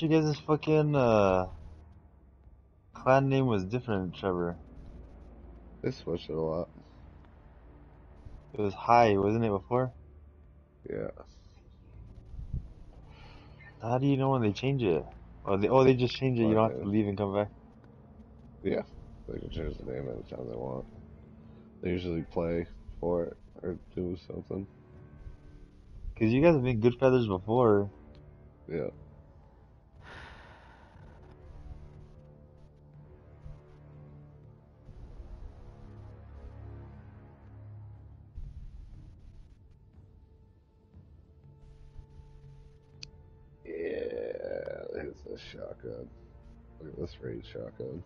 thought you guys' fucking uh, clan name was different, Trevor. They switched it a lot. It was High, wasn't it before? Yeah. How do you know when they change it? Oh, they, oh, they just change it. You don't have to leave and come back. Yeah. They can change the name anytime they want. They usually play for it or do something. Cause you guys have been good feathers before. Yeah. Yeah, shotgun. Look at this range shotgun.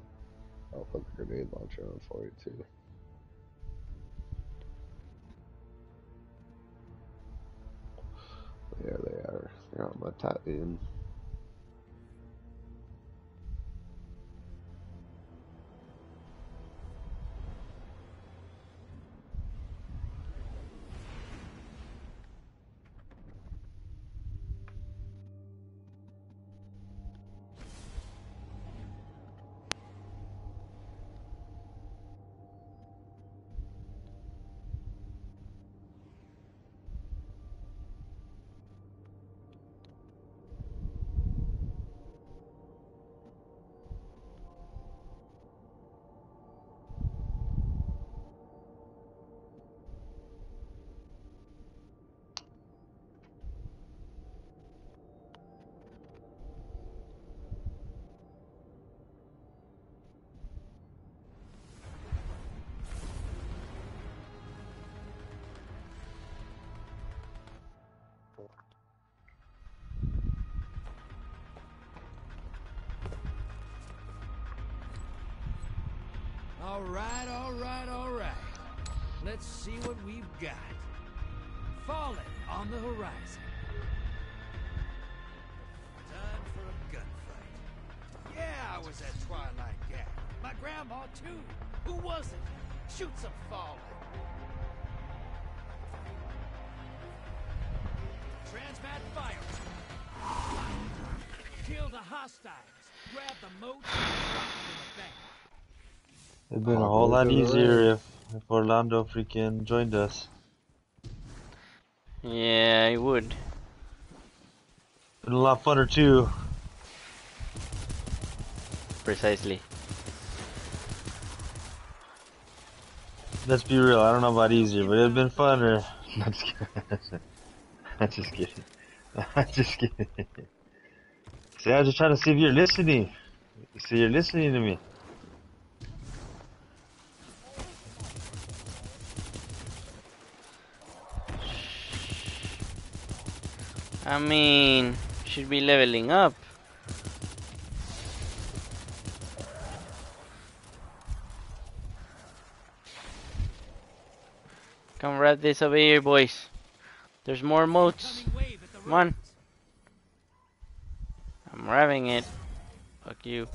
I'll put the grenade launcher on for you too. There they are. They're on my top end. Right, all right. Let's see what we've got. Falling on the horizon. Time for a gunfight. Yeah, I was at Twilight Gap. My grandma, too. Who wasn't? Shoot some fallen. Transmat fire. Kill the hostiles. Grab the mote and drop it in the bank. It'd been a whole lot easier if, if Orlando freaking joined us. Yeah, I would. Been a lot funner too. Precisely. Let's be real. I don't know about easier, but it'd been funner. I'm just kidding. I'm just kidding. I'm just kidding. See, I was just trying to see if you're listening. See, you're listening to me. I mean, should be leveling up. Come wrap this over here, boys. There's more motes. Come on. I'm wrapping it. Fuck you.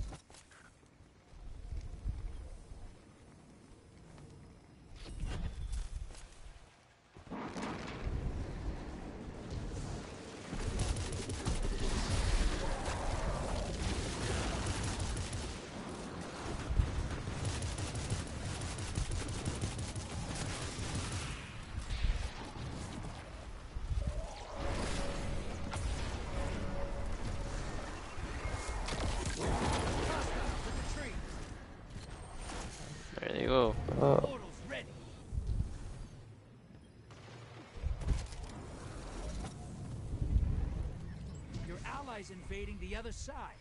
There you go. Portals ready. Your allies invading the other side.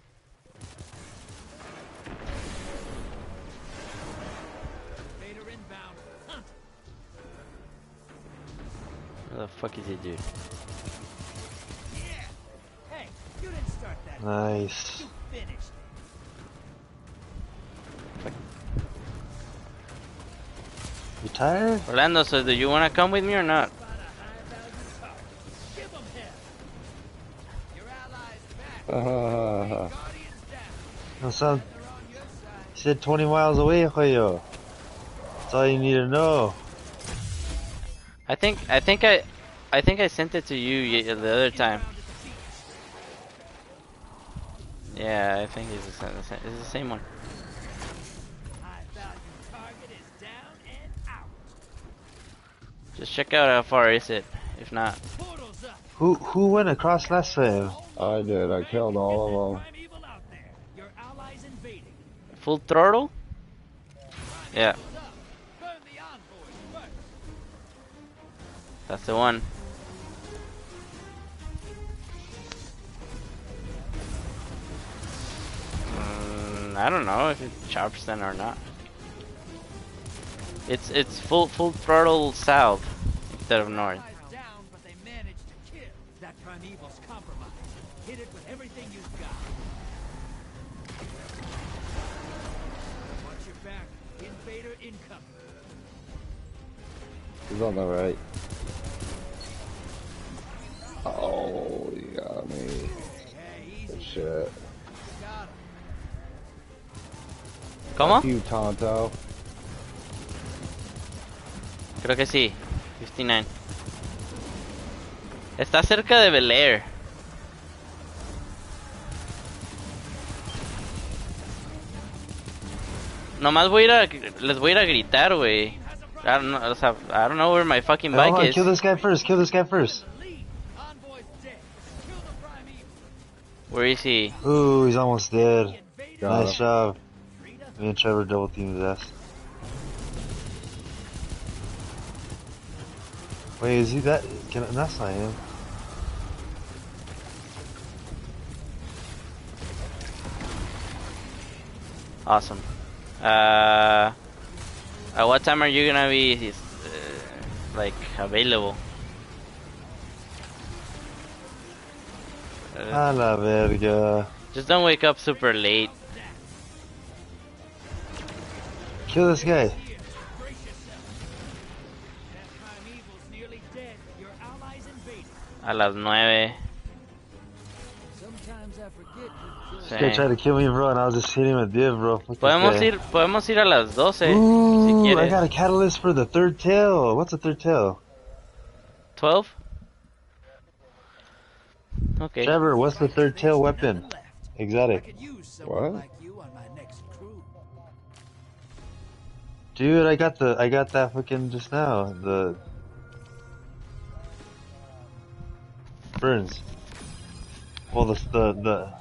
Invader inbound. Hunt. Where the fuck is he, dude? Yeah. Hey, you didn't start that. Nice. You finished. You tired? Orlando, so do you want to come with me or not? Son. They're on your side. He said 20 miles away, Hoyo. That's all you need to know. I think I think I I think I sent it to you the other time. Inbound at the beach. Yeah, I think it's the same. It's the same one. High value target is down and out. Just check out how far is it. If not, Who who went across last time? I did. I killed all of them. Full throttle. Yeah, that's the one. Mm, I don't know if it chops then or not. It's it's full full throttle south instead of north. Down, but they to kill. That. Hit it with everything you've got. He's on the right. Oh, you got me. Good shit. ¿Cómo? You, Tonto. Creo que sí. 59. Está cerca de Bel Air. Nomás voy a ir a, les voy a ir a gritar, güey. I don't know, o sea, I don't know where my fucking Hold bike on, is. kill this guy first. Kill this guy first. Lead. Envoy's dead. Kill the primeval. Where is he? Ooh, he's almost dead. Got Nice him. job. Me and Trevor double teamed his ass. Wait, is he that? Can I, that's not him. Awesome. Uh, at what time are you gonna be, uh, like, available? Uh, A la verga. just don't wake up super late. Kill this guy. Brace yourself. That primeval's nearly dead. Your allies invading. A las nueve. Who This killed guy Sí. tried to kill me, bro, and I was just hitting him a div, bro. Fuck this Podemos guy. ir, podemos ir a las 12 Ooh, si I quieres. got a catalyst for the third tail. What's a third tail? 12? Okay. Trevor, what's the third tail Nothing weapon? left. I Exotic. could use someone What? like you on my next crew. Dude, I got the I got that fucking just now. The burns. Well, the the the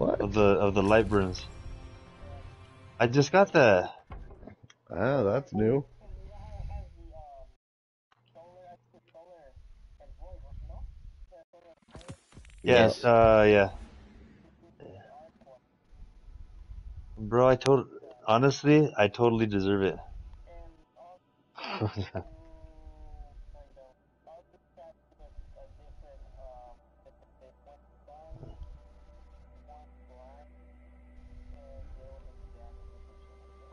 What? of the of the light burns. I just got the. Ah, that's new. Yes. Uh, yeah. Bro, I told. Honestly, I totally deserve it.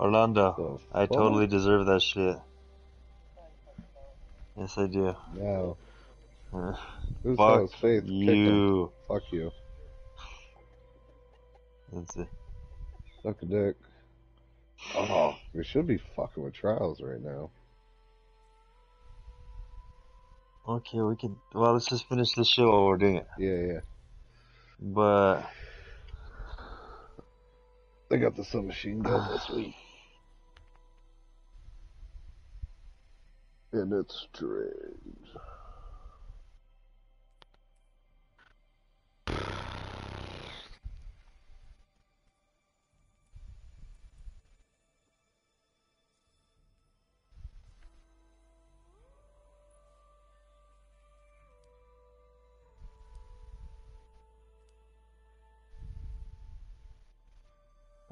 Orlando, I totally deserve that shit. Yes, I do. No. Who his Fuck face? You. Fuck you. That's it. Suck a dick. Oh, we should be fucking with trials right now. Okay, we can. Well, let's just finish the show while we're doing it. Yeah, yeah. But They got the submachine gun this week. And it's strange.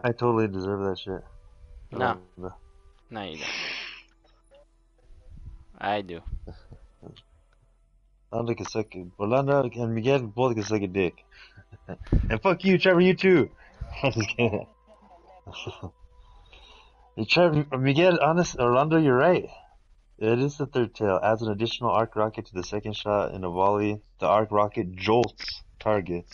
I totally deserve that shit. No. Orlando. No, you don't. I do. Orlando can suck it. Orlando and Miguel both can suck a dick. and fuck you, Trevor, you too. I'm just kidding. Trevor, Miguel, honest, Orlando, you're right. It is the third tail. Adds an additional arc rocket to the second shot in a volley. The arc rocket jolts targets.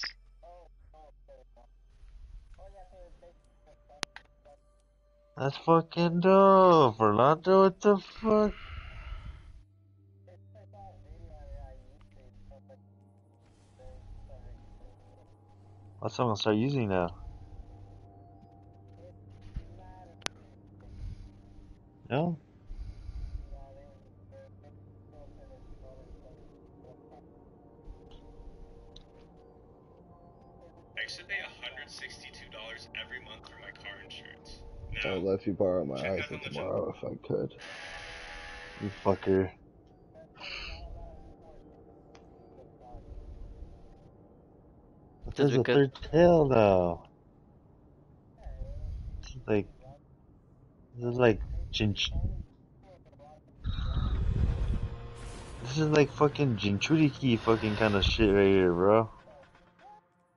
That's fucking dope, Orlando. What the fuck? That's what I'm gonna start using now. No? I should pay $162 every month for my car insurance. I'd let you borrow my Check iPhone tomorrow if I could. You fucker. But Does there's a third tail though. This is like. This is like. Jinch. This is like fucking Jinchuriki fucking kind of shit right here, bro.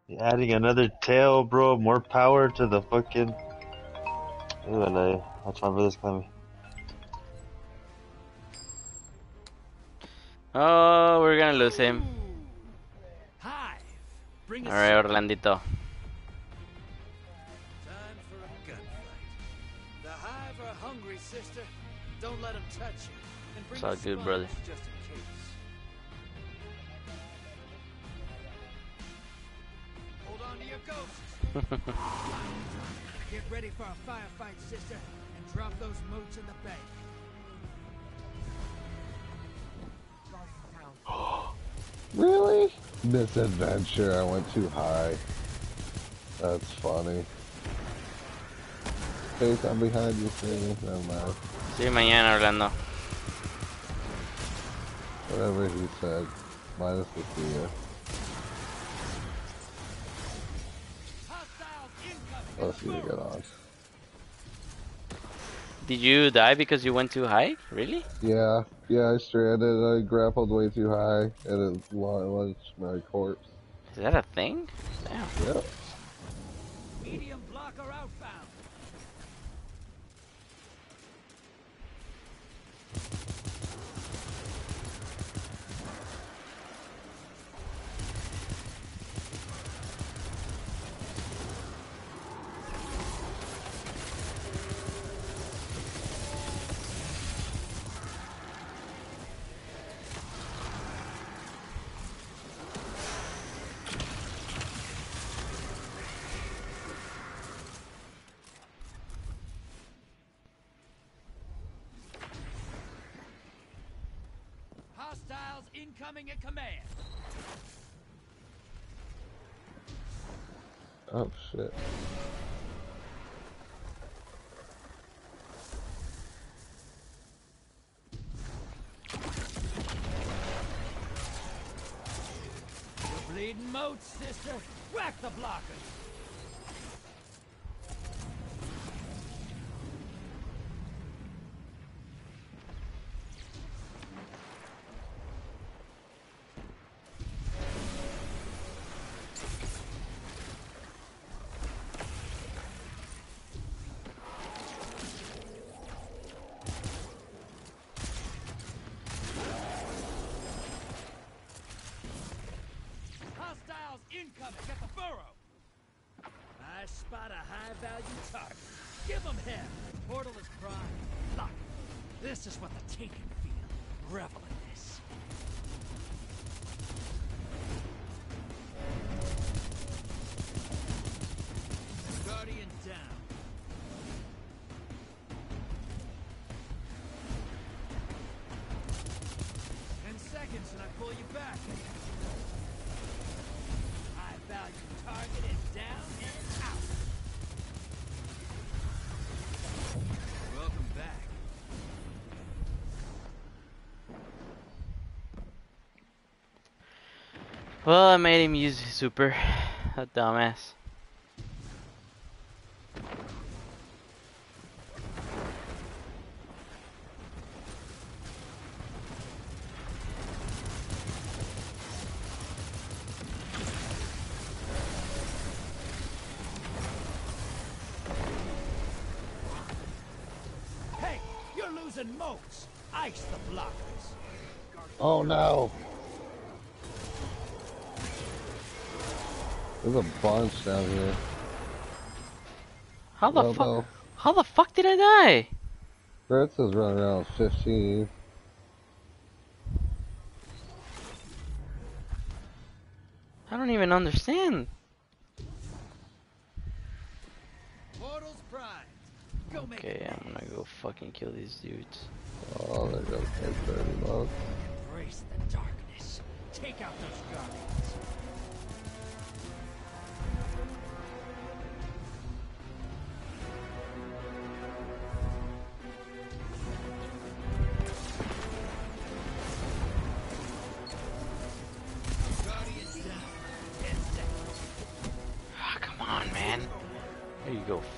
You're adding another tail, bro. More power to the fucking. Ooh, I Watch my brother's coming. Oh, we're gonna lose him. You. And bring It's all a good, sponge brother. Just in case. Hold on to your ghosts. Get ready for a firefight, sister, and drop those motes in the bank. Really? Misadventure. I went too high. That's funny. Face, I'm behind you, Sammy. Never mind. See you mañana, Orlando. Whatever he said. Minus the fear. Let's see you get on. Did you die because you went too high? Really? Yeah, yeah, I stranded. I grappled way too high, and it launched my corpse. Is that a thing? Damn. Yep. Incoming at command. Oh shit. You're bleeding motes, sister. Whack the blockers. Hostiles incoming at the burrow. I spot a high-value target. Give them hell. Portal is prime. Lock. This is what the team can feel. Revel Well, I made him use his super. A dumbass. Down here. How the Well, fuck? no. How the fuck did I die? Fritz is running around 15. I don't even understand. Portal's primed. Go Okay, it. I'm gonna go fucking kill these dudes. Oh, there goes like 30 months. Embrace the darkness. Take out those guardians. Guardians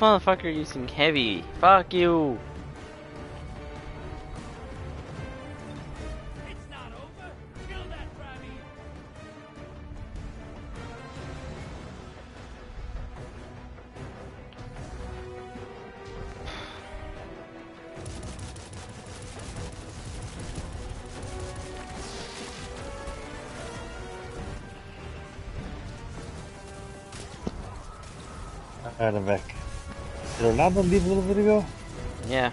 Motherfucker using heavy. Fuck you. Did Orlando leave a little bit ago? Yeah.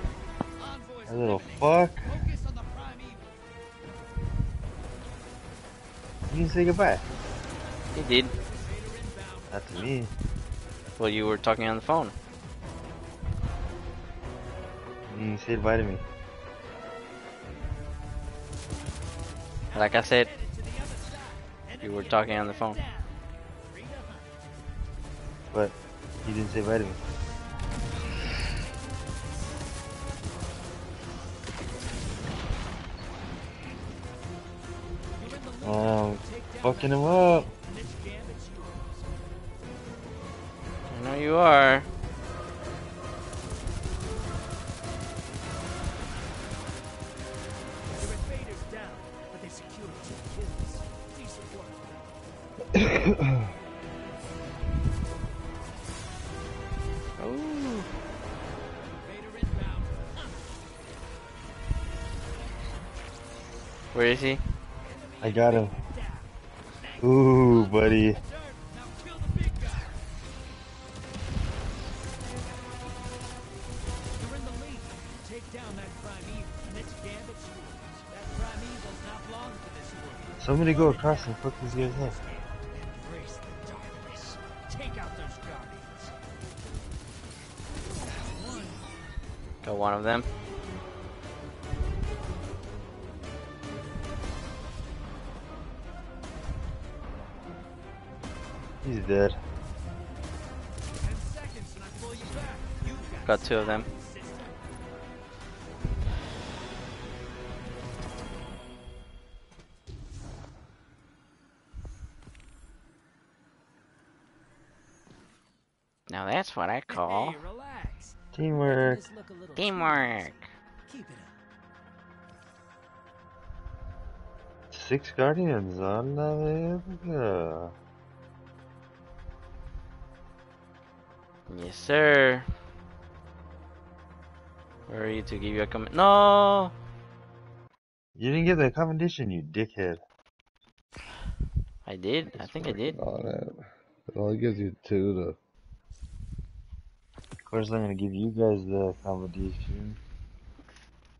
A little fuck. Focus on the Primeval. You didn't say goodbye. He did. Not to me. Well, you were talking on the phone. Mm, you didn't say goodbye to me. Like I said, Headed to the other side. you were talking on the phone. Free to hunt. But you didn't say bye to me. Fucking him up. and this gambit's yours. I know you are. Your invaders down, but they secured two kills. Decent work. Ooh. Vader inbound. Where is he? I got him. Buddy. This world. Somebody go across and fuck these guys up. Got one of them. You've Got two of them. Now that's what I call Hey. Teamwork. Just look a little teamwork. Keep it up. Six guardians on the Yes, sir. Where are you to give you a comment? No. You didn't get the commendation, you dickhead. I did. I think I did. On it. It only gives you two to. Of course, I'm gonna give you guys the commendation.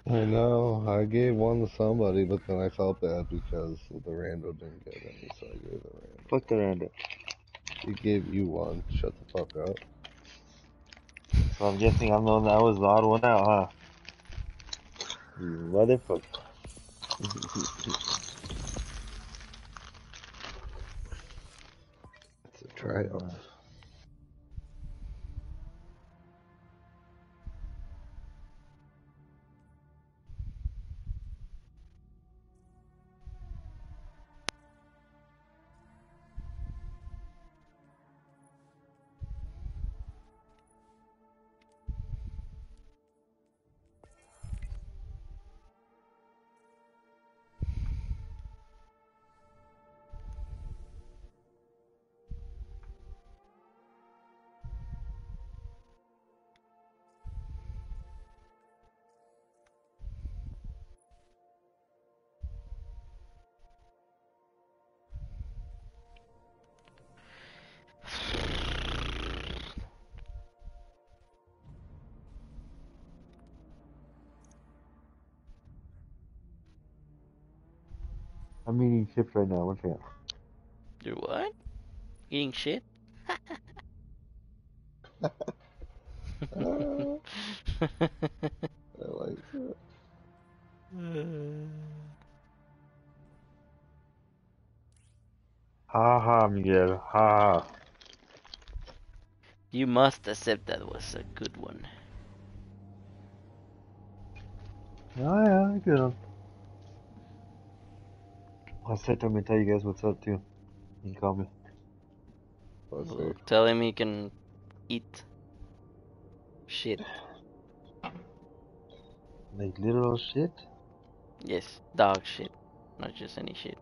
I know. I gave one to somebody, but then I felt bad because the rando didn't get any, so I gave the rando. Fuck the random. He gave you one. Shut the fuck up. So I'm guessing I'm the one that was the odd one out, huh? You motherfucker. It's a triumph. I'm eating chips right now. One second. You're what? Eating shit? Ah, I like it. Ha ha, Miguel. Ha ha. you must accept that was a good one. Oh yeah, I get 'em. I'll set them and tell you guys what's up too. You can call me. Let's Tell him he can eat shit. Like literal shit. Yes, dog shit, not just any shit.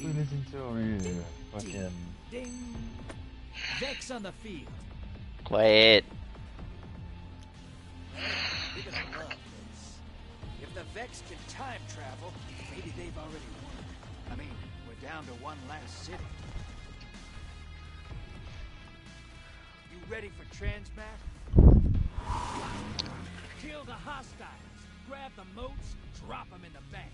We listen to over here? Fucking. Ding. Vex on the field. Quiet. You're gonna love this. If the Vex can time travel, maybe they've already won. I mean, we're down to one last city. You ready for transmat? Kill the hostiles. Grab the motes, drop them in the bank.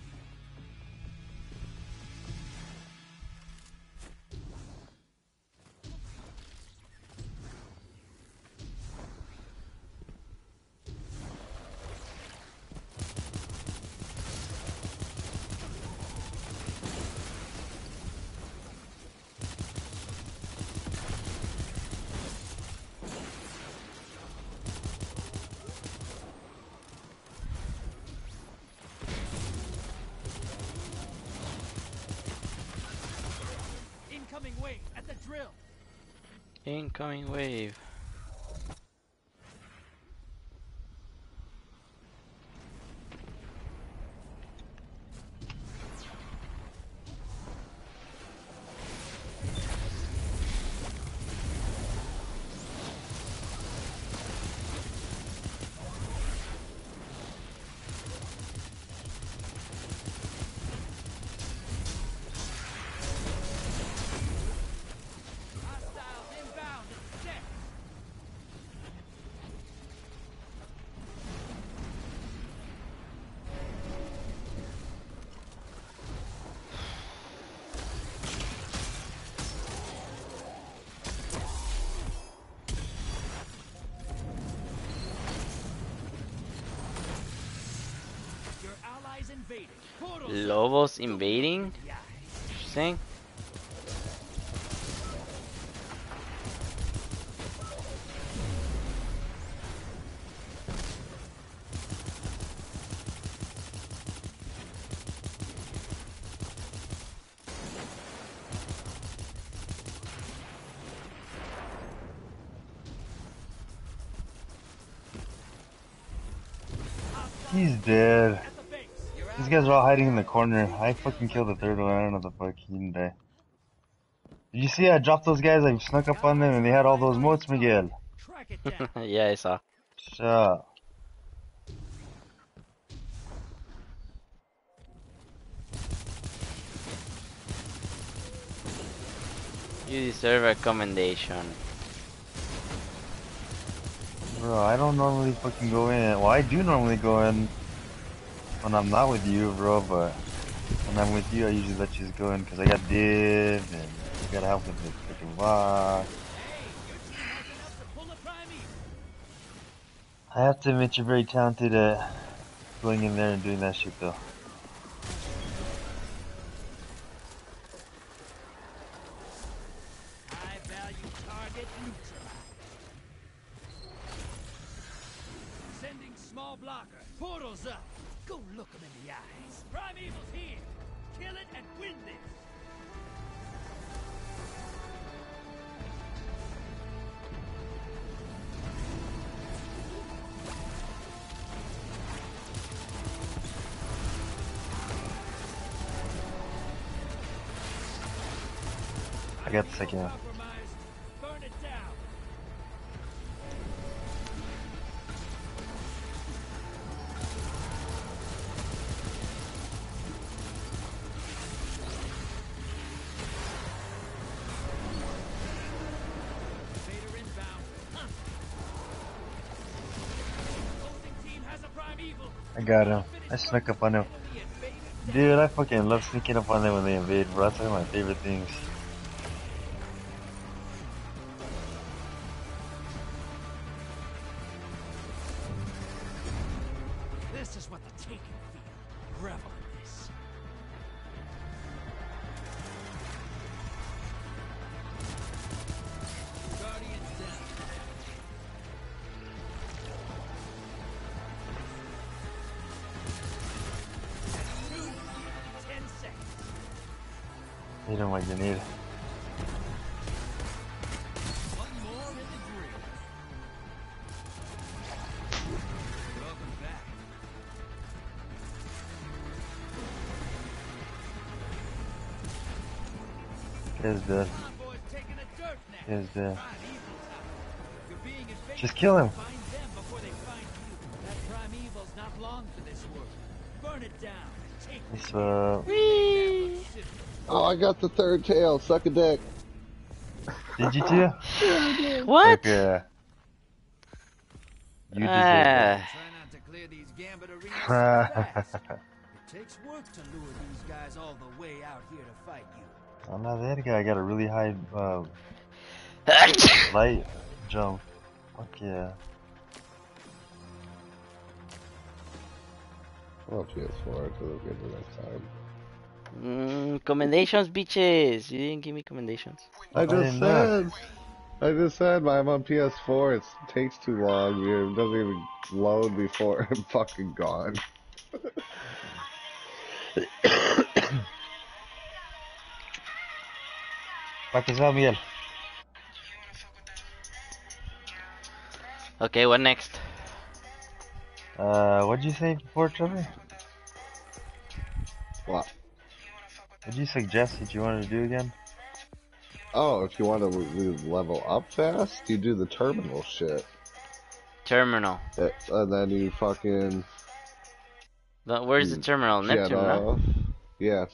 Incoming wave. Lobos invading? Interesting. He's dead. At the base. Your These guys are all hiding in the corner. I fucking killed the third one. I don't know the fuck. He didn't die. Did you see I dropped those guys? I snuck up on them and they had all those motes, Miguel. Track it down. yeah, I saw. Shut up. You deserve a commendation. Bro, I don't normally fucking go in. Well, I do normally go in when I'm not with you, bro, but when I'm with you, I usually let you go in because I got div and I gotta help with the freaking Primeval. I have to admit you're very talented at going in there and doing that shit, though. Got him. I snuck up on him. Dude, I fucking love sneaking up on them when they invade, bro. That's one of my favorite things. This is what the Taken feel. Revel dirt nap. Is dead. Primeval time. You're being invaded. Just kill him. Got the third tail. Suck a dick. Did you too? What? Okay. You deserve Ah. Try not to clear these gambit arenas fast. It takes work to lure these guys all the way out here to fight you. I'm not that guy. I got a really high uh, light jump. Fuck yeah. Well, PS4, so they'll get the next time. Mm, commendations, bitches. You didn't give me commendations. I I just didn't said. I just said I'm on PS4. It's, it takes too long. It doesn't even load before I'm fucking gone. Fuck is up, Miguel? Okay, what next? Uh, what'd you say before, Trevor? What? What'd you suggest that you wanted to do again? Oh, if you want to l- level up fast, you do the terminal shit. Terminal. Uh, And then you fucking The- Where's the terminal? jet Neptune, no? Yeah.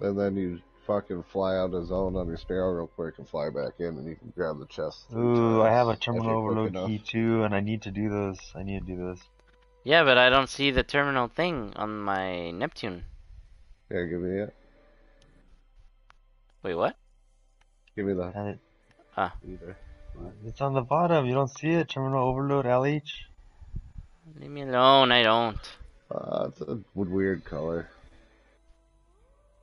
And then you fucking fly out of zone on your sparrow real quick and fly back in, and you can grab the chest. three Ooh, I have a terminal you're overload enough. key too, and I need to do this. I need to do this. Yeah, but I don't see the terminal thing on my Neptune. Yeah, give me it. Wait, what? Give me the And it, either. it's on the bottom. You don't see it. Terminal overload LH. Leave me alone, I don't. Uh, it's a weird color.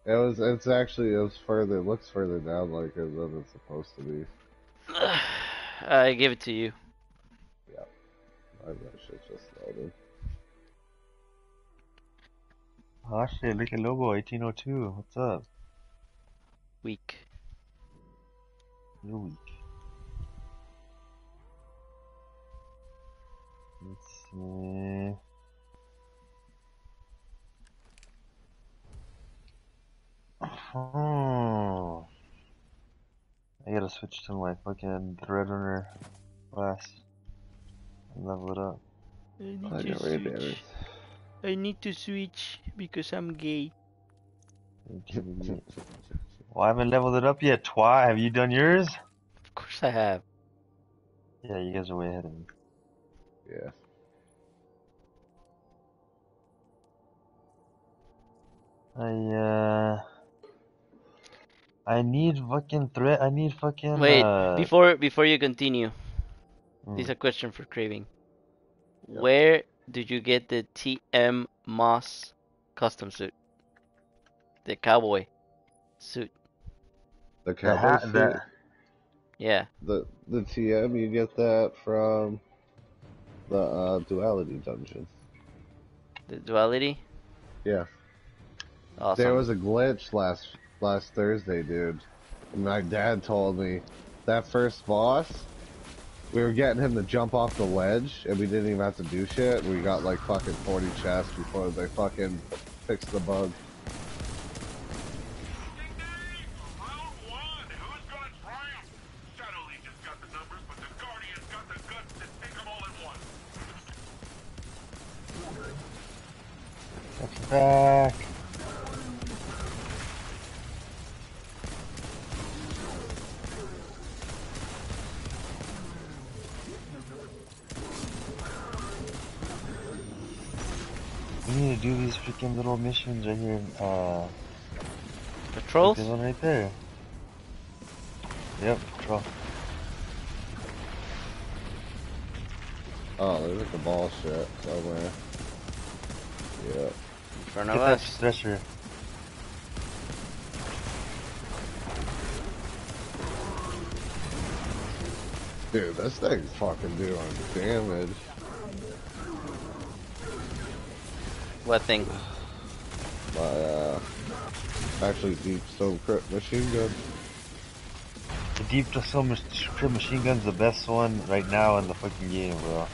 It was. It's actually. It was further. It looks further down like it than it's supposed to be. I give it to you. Yeah. I that shit just loaded. Oh shit! Look at logo 1802. What's up? Weak. You're weak. Let's see. Oh. I gotta switch to my fucking Threadrunner class and level it up. I got ray damage. I need to switch because I'm gay. Well, I haven't leveled it up yet. Twi, have you done yours? Of course I have. Yeah, you guys are way ahead of me. Yeah. I uh, I need fucking threat. I need fucking. Wait, uh, before before you continue, mm. this is a question for Craving. Yep. Where did you get the TM Moss custom suit? The cowboy suit. The the cowboy hat, suit. the, Yeah. The the TM you get that from the uh, duality dungeon. The duality. Yeah. Awesome. There was a glitch last last Thursday, dude. My dad told me that first boss, we were getting him to jump off the ledge, and we didn't even have to do shit. We got like fucking 40 chests before they fucking fixed the bug. That's back. We need to do these freaking little missions right here. Uh, Patrols? There's one right there. Yep, patrol. Oh, there's like a ball shit somewhere. Yeah. In front Get of that us. thresher. Dude, this thing's fucking doing damage. What thing? My, uh, actually deep stone crypt machine gun. The deep Dusel mach- crit machine gun's the best one right now in the fucking game, bro.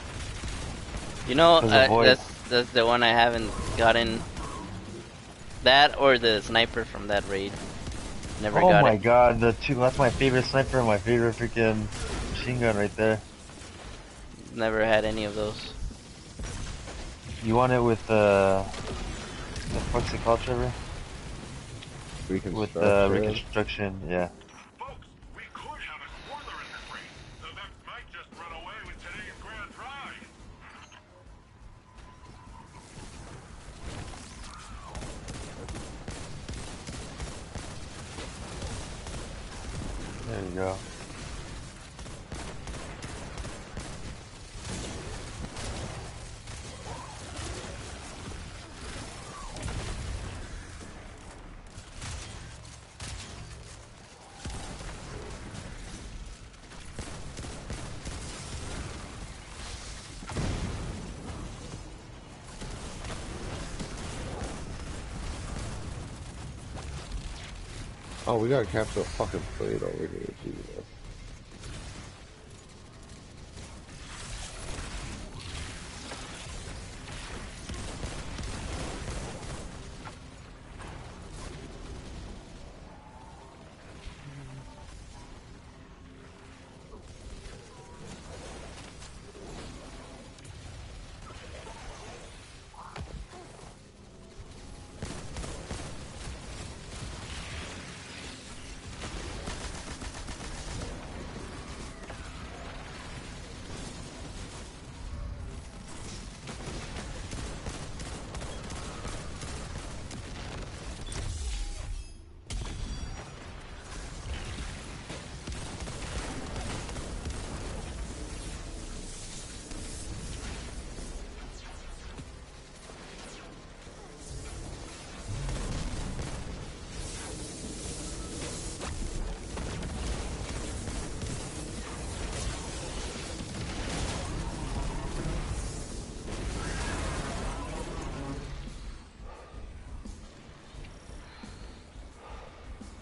You know, uh, that's that's the one I haven't gotten. That or the sniper from that raid. Never oh got my it. god, the two, that's my favorite sniper and my favorite freaking machine gun right there. Never had any of those. You want it with, uh, the fuck's it called, Trevor? With, Reconstruction. uh, reconstruction, yeah. There you we gotta capture a fucking plate over here, Jesus.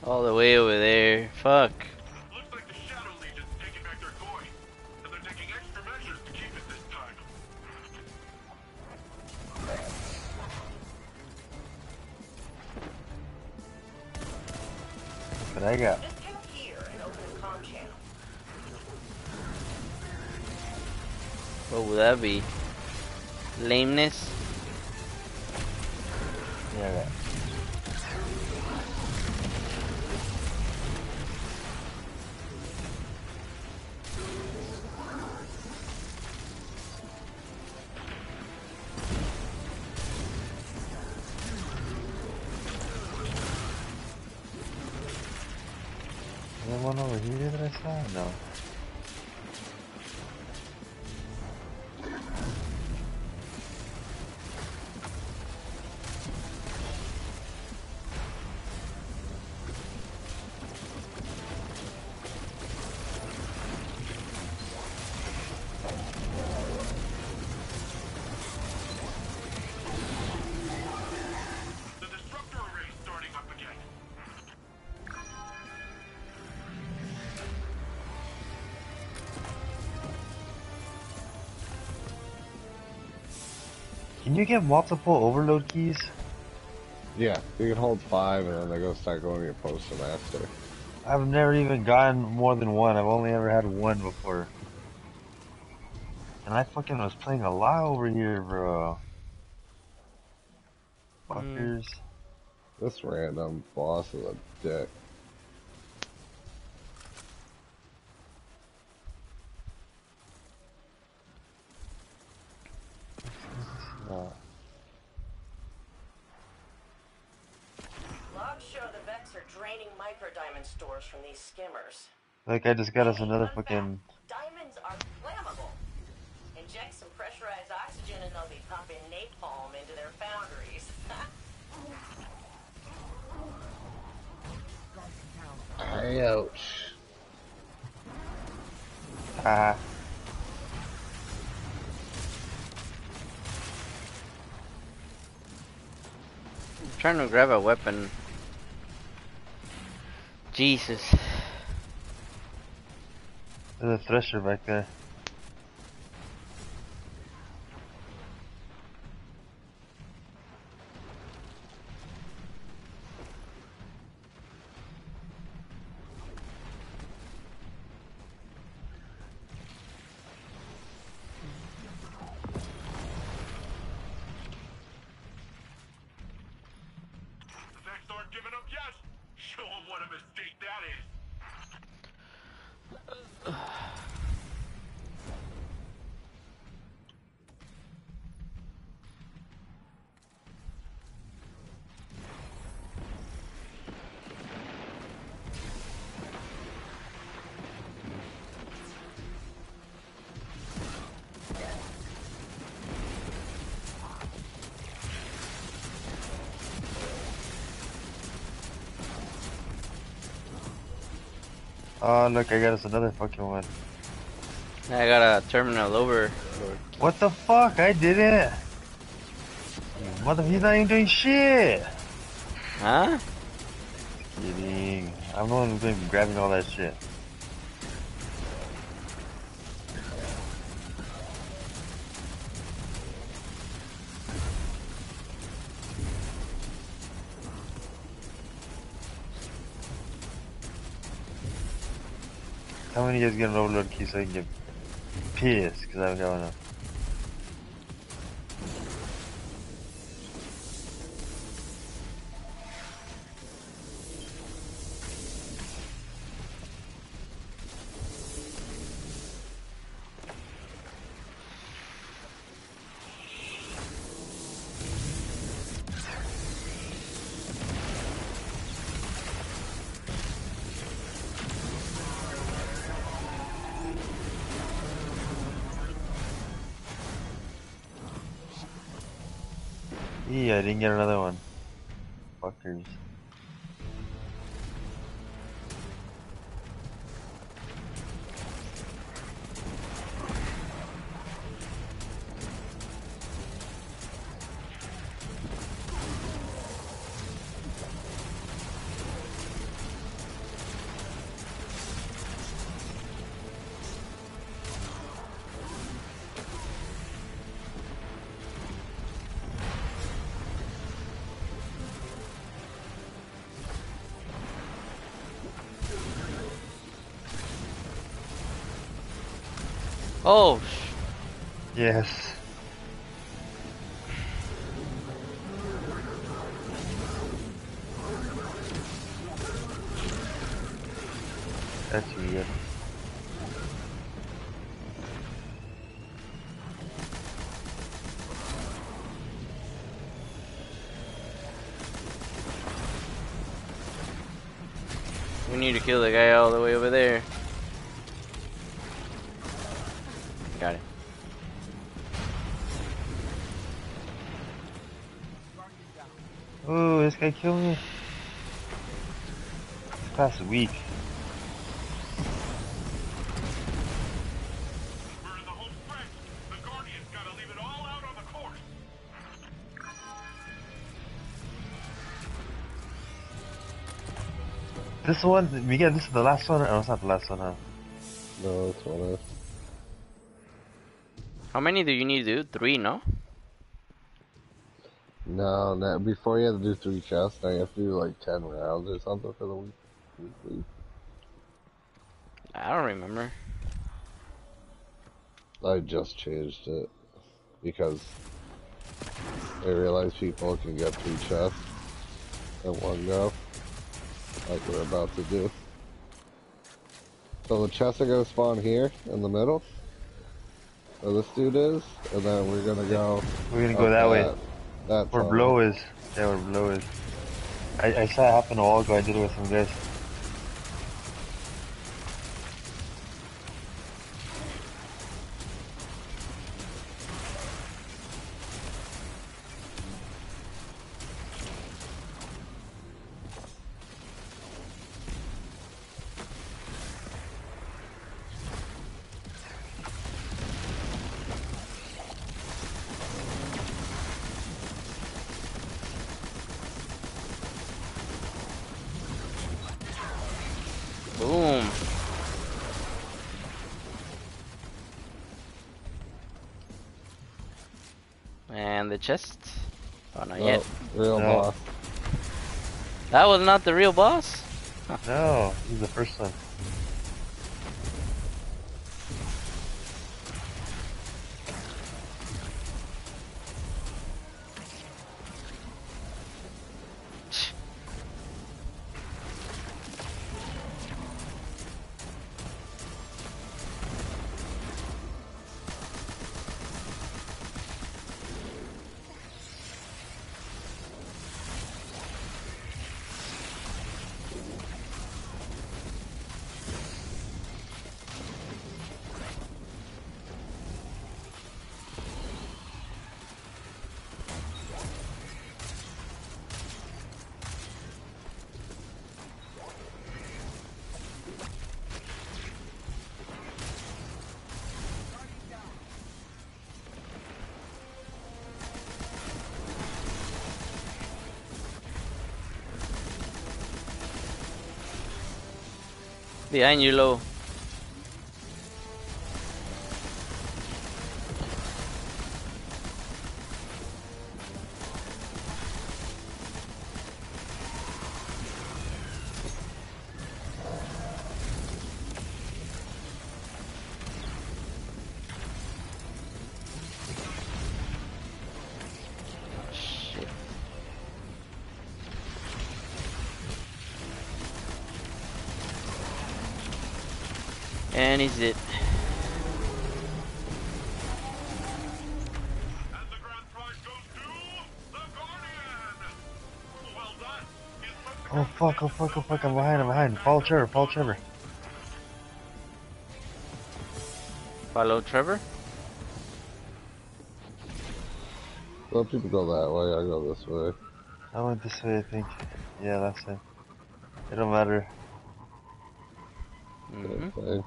All the way over there. Fuck. Looks like the Shadow Legion's taking back their coin. And they're taking extra measures to keep it this time. But I got. Just head here and open a comm channel. What would that be? Lameness? You get multiple overload keys? Yeah, you can hold five and then they go start going to your postmaster. I've never even gotten more than one. I've only ever had one before. And I fucking was playing a lot over here, bro. Fuckers. This random boss is a dick. Uh, Logs show the Vex are draining microdiamond stores from these skimmers. Like I just got us another fucking. Diamonds are flammable. Inject some pressurized oxygen and they'll be pumping napalm into their foundries. Ouch. Ah. I'm trying to grab a weapon. Jesus. There's a thresher back there. Giving up yet. Show them what a mistake that is. Ugh. Oh, look, I got us another fucking one. I got a terminal over. What the fuck? I did it. Mother, he's not even doing shit. Huh? Kidding. I'm the one who's been grabbing all that shit. Guys get an overload key so I can get pissed because I don't got enough? Oh, Yes. That's weird. we need to kill the guy all the way over there. Guy kill me. This class is weak. We're in the home stretch. The Guardians gotta leave it all out on the course. This one, Miguel, this is the last one? Oh, it's not the last one, huh? No, that's one is. How many do you need to do? Three, no? No, no, before you had to do three chests, now you have to do like ten rounds or something for the week. weekly. I don't remember. I just changed it because I realized people can get three chests in one go, like we're about to do. So the chests are gonna spawn here in the middle, where this dude is, and then we're gonna go. We're gonna go up that way. That, that Where tunnel. blow is. Yeah, where blow is. I, I saw it happen a while ago. I did it with some guys. Chest? Oh, not No, yet. Oh, real No. boss. That was not the real boss? No, this is the first one. Behind you, low. He's put the Oh fuck, oh fuck, oh fuck, I'm behind, I'm behind. Follow Trevor, follow Trevor. Follow Trevor? Some people go that way, I go this way. I went this way, I think. Yeah, last time. It don't matter. hmm Okay.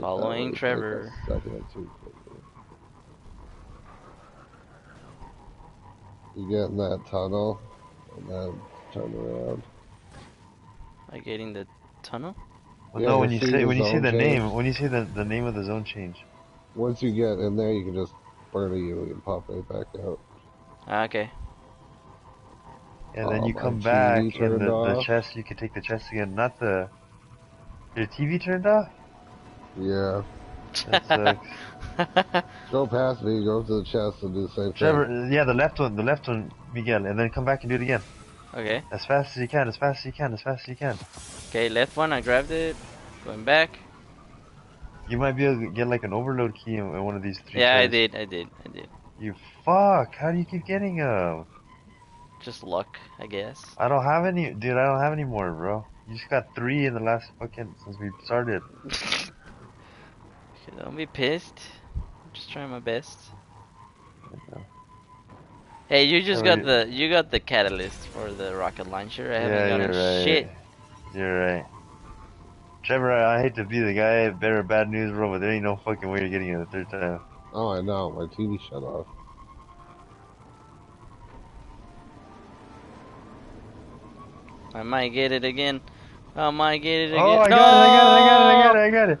Following That would Trevor. take a second or two quickly. You get in that tunnel and then turn around. Like getting the tunnel? Well, Yeah, no, when you see say the when you say the change? name, when you say the the name of the zone change. Once you get in there, you can just burn a you and pop right back out. Ah, Okay. And then Oh, you my come TV back and the, the chest, you can take the chest again, not the... Your TV turned off? Yeah. That sucks. Go past me, go up to the chest and do the same thing. Yeah, the left one, the left one, Miguel, and then come back and do it again. Okay. As fast as you can, as fast as you can, as fast as you can. Okay, left one, I grabbed it. Going back. You might be able to get like an overload key in, in one of these three Yeah, I did, I did, I did. You fuck, how do you keep getting them? Just luck, I guess. I don't have any, dude, I don't have any more, bro. You just got three in the last fucking, since we started. Okay, Don't be pissed. I'm just trying my best. Hey, you just Yeah, got but the you got the catalyst for the rocket launcher. I haven't yeah, gotten you're right. shit. You're right. Trevor, I, I hate to be the guy, better bad news, bro, but there ain't no fucking way you're getting it the third time. Oh, I know. My TV shut off. I might get it again. I might get it oh, again. Oh, I no! got it, I got it, I got it, I got it, I got it.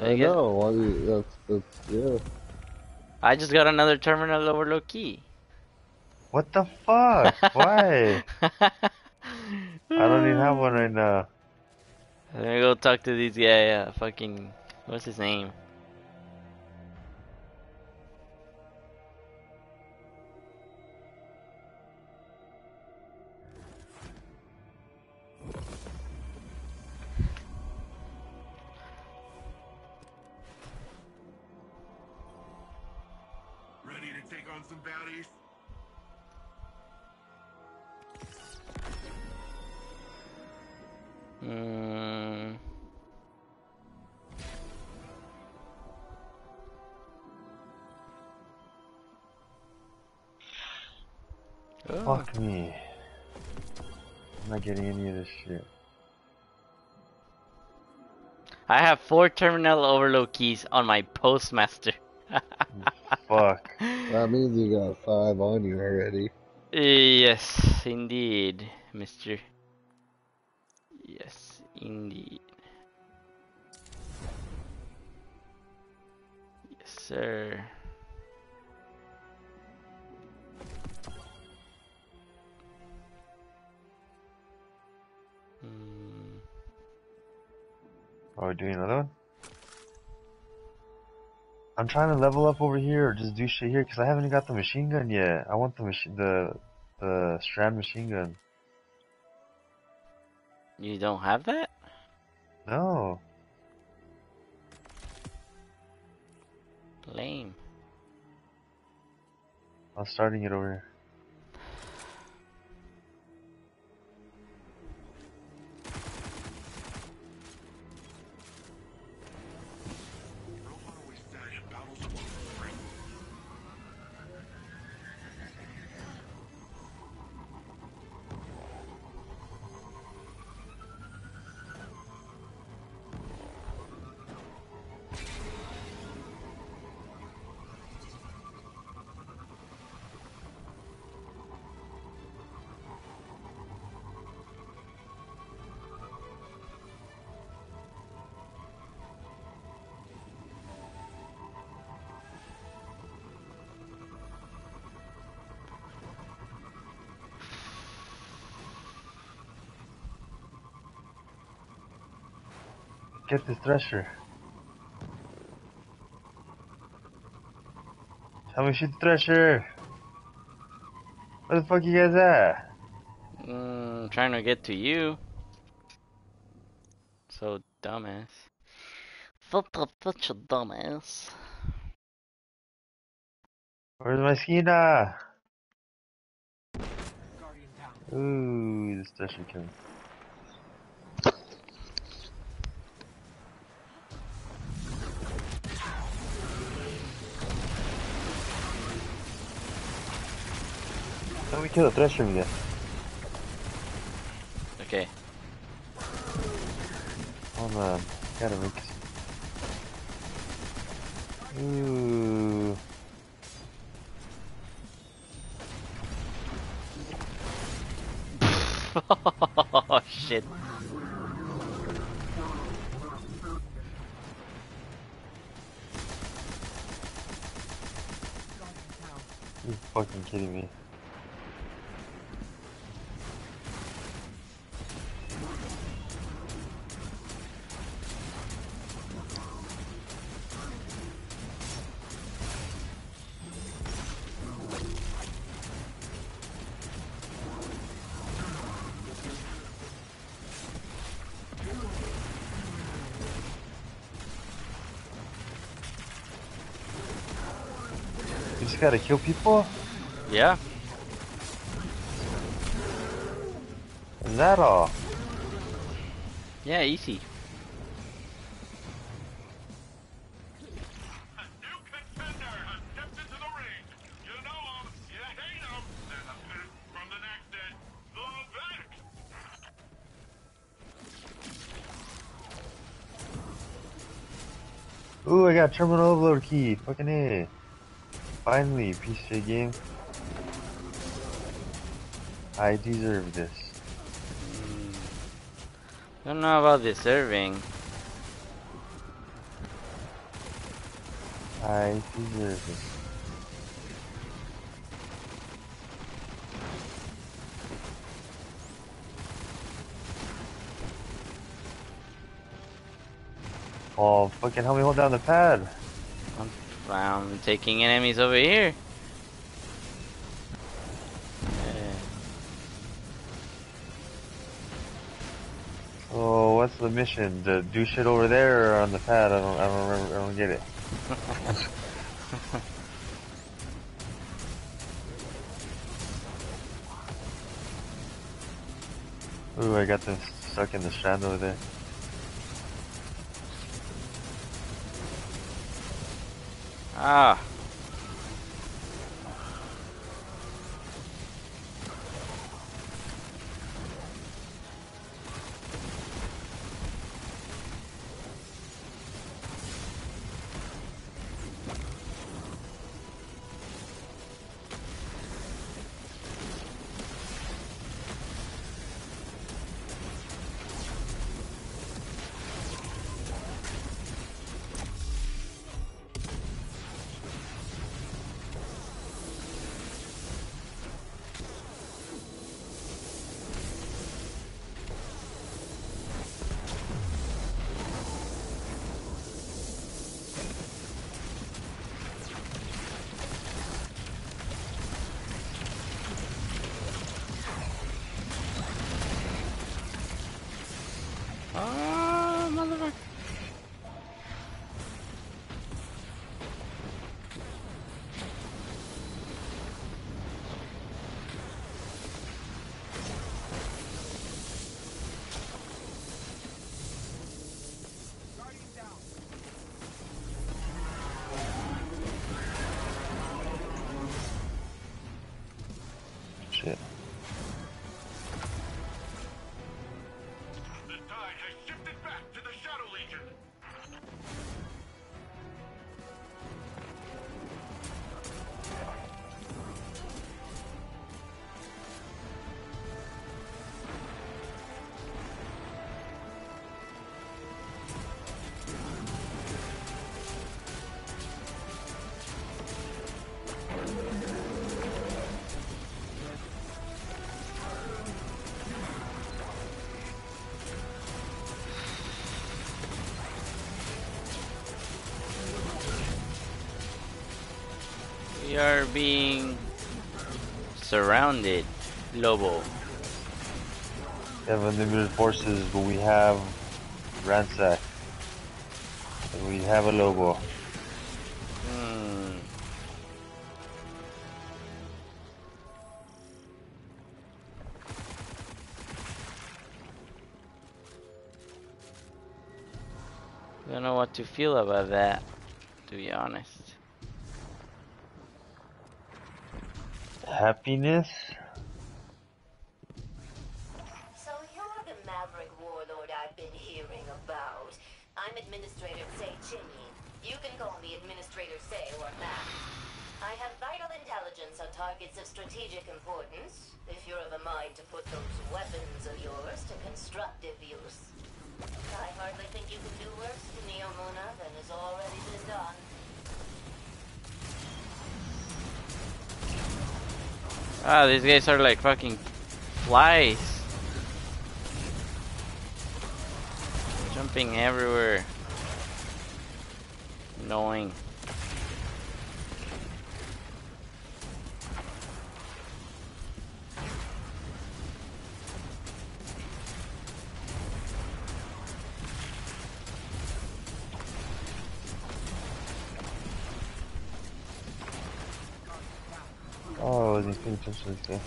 I, I get- know. Why you, that's that's yeah. I just got another terminal overload key. What the fuck? Why? I don't even have one right now. Let me go talk to these guy. Uh, fucking, what's his name? Mm, oh, Fuck me. I'm not getting any of this shit. I have four terminal overload keys on my postmaster. Fuck. That means you got five on you already. yes, indeed, Mister. Yes, indeed. Yes, sir. Hmm. Are we doing another one? I'm trying to level up over here or just do shit here because I haven't got the machine gun yet. I want the machine, the the strand machine gun. You don't have that? No. Lame. I'm starting it over here. Get this thresher. Tell me shoot the thresher. Where the fuck you guys at? Mm, trying to get to you. So dumbass. Such a, such a dumbass. Where's my Skina? Guardian down. Ooh, this thresher killed. Me kill the thresher again. Okay. Hold on. Gotta make. Ooh. oh shit. You fucking kidding me? Gotta kill people? Yeah. Is that all? Yeah, easy. A new contender has stepped into the ring. You know him, you hate him. From the next is the Vex. Ooh, I got terminal overload key. Fucking A. Finally, of game. I deserve this. Don't know about deserving. I deserve this. Oh, fucking help me hold down the pad. I'm taking enemies over here. Yeah. Oh, what's the mission? To do shit over there or on the pad? I don't, I don't remember. I don't get it. Ooh, I got them stuck in the strand over there. Ah, We are being surrounded, Lobo. We have unlimited forces, but we have ransack. And we have a Lobo. Hmm. Don't know what to feel about that, to be honest. Happiness? These guys are like fucking flies. Jumping everywhere. Wasn't paying attention to this guy.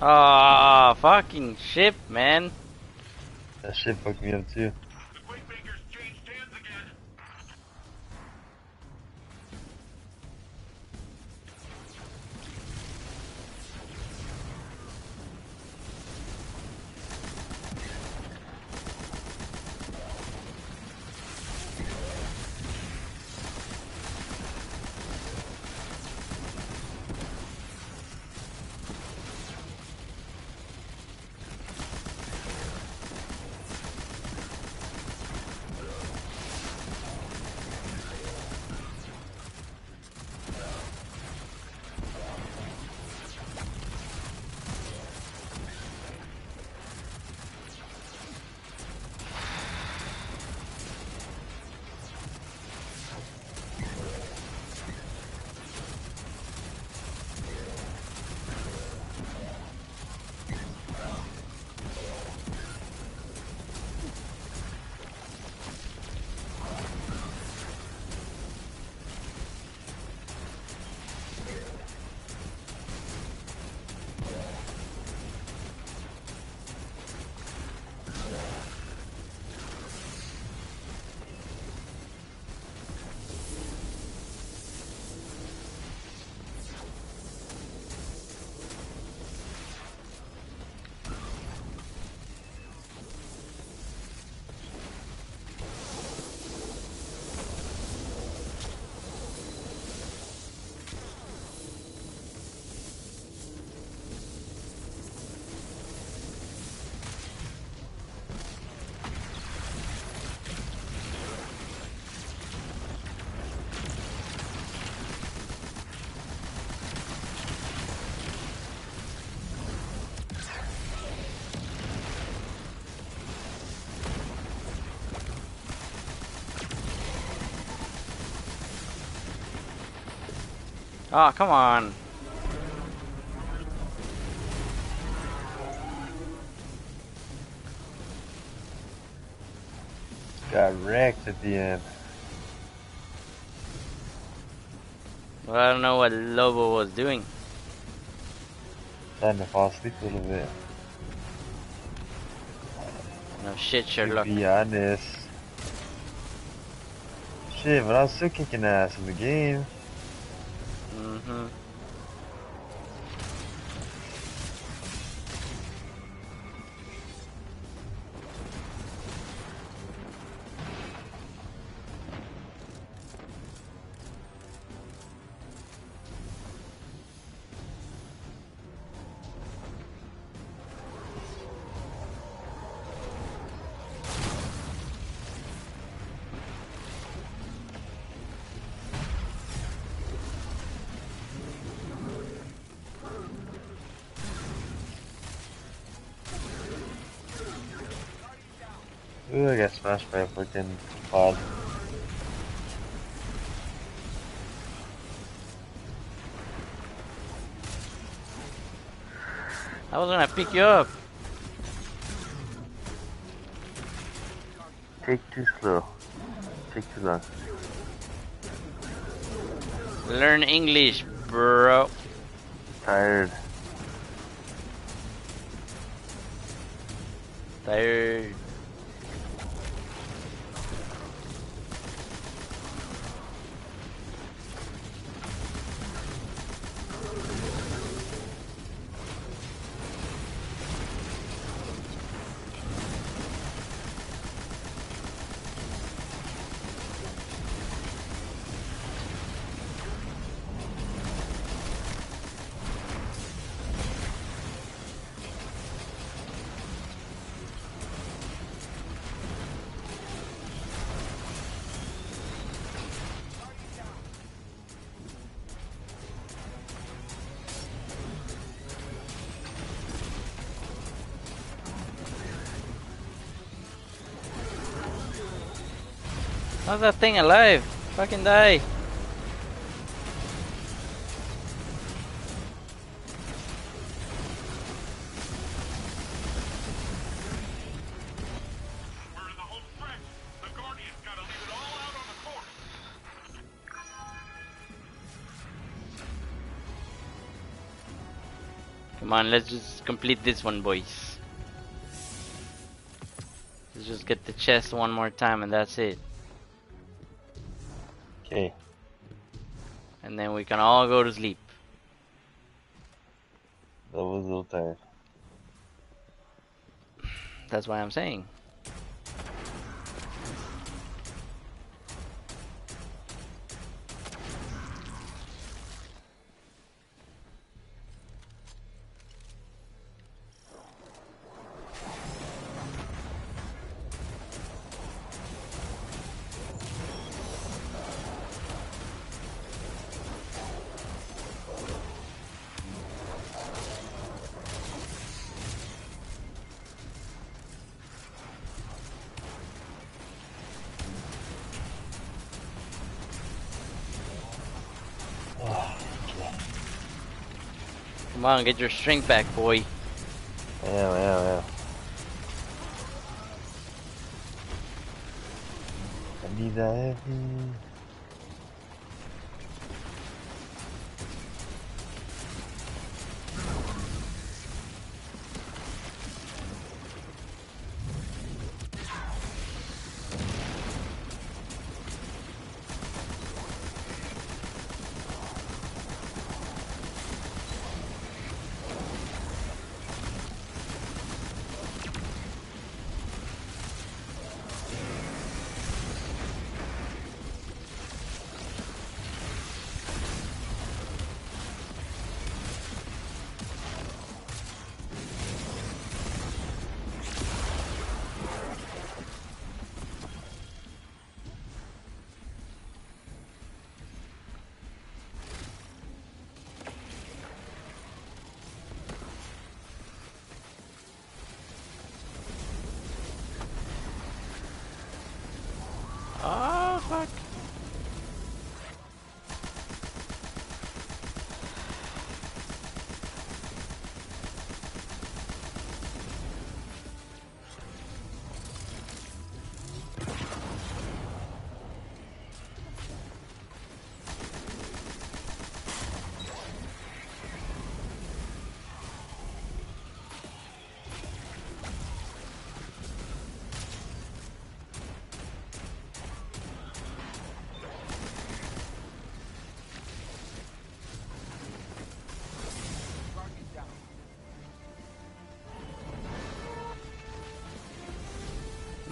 Ah, fucking ship, man. That shit fucked me up too. Oh, come on. Got wrecked at the end. Well, I don't know what Lobo was doing. Starting to fall asleep a little bit. No shit, Sherlock. To be honest. Shit, but I was still kicking ass in the game. Mm-hmm. Ooh, I got smashed by a freaking pod. I was gonna pick you up. Take too slow. Take too long. Learn English, bro. Tired. Tired. How's that thing alive? Fucking die. Come on, let's just complete this one, boys. Let's just get the chest one more time and that's it. We can all go to sleep. That was a little tired. That's why I'm saying. On, get your strength back, boy. Yeah, yeah, yeah. I need that.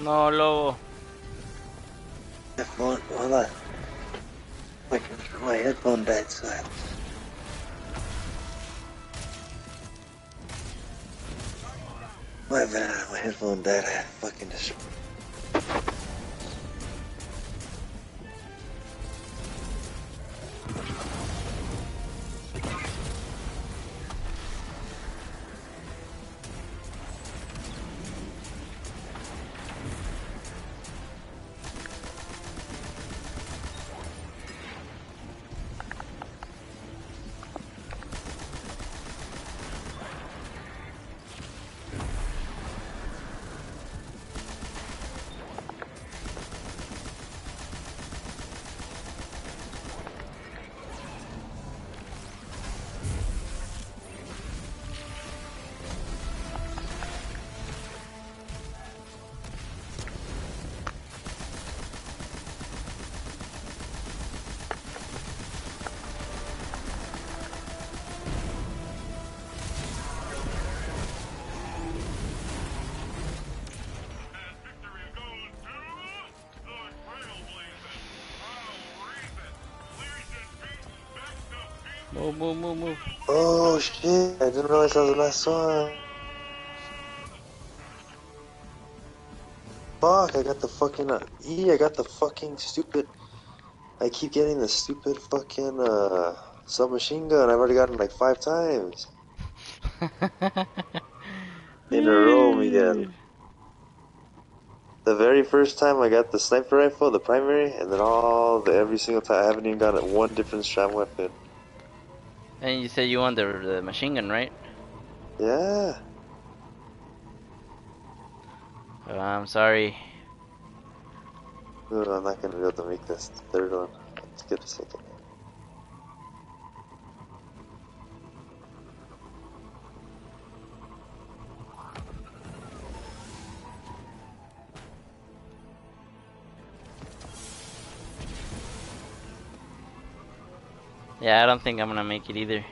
No, lobo. Headphone, hold on. My, my headphone so I... My bad, my headphone died, I fucking just... Move, move, move. Oh shit, I didn't realize that was the last one. Fuck, I got the fucking, uh, E, I got the fucking stupid, I keep getting the stupid fucking, uh, submachine gun. I've already gotten like five times. In a row, Miguel. The very first time I got the sniper rifle, the primary, and then all the every single time I haven't even gotten one different strap weapon. And you said you want the, the machine gun, right? Yeah. Oh, I'm sorry. I'm not gonna be able to make this third one. Let's get a second. Yeah, I don't think I'm gonna make it either.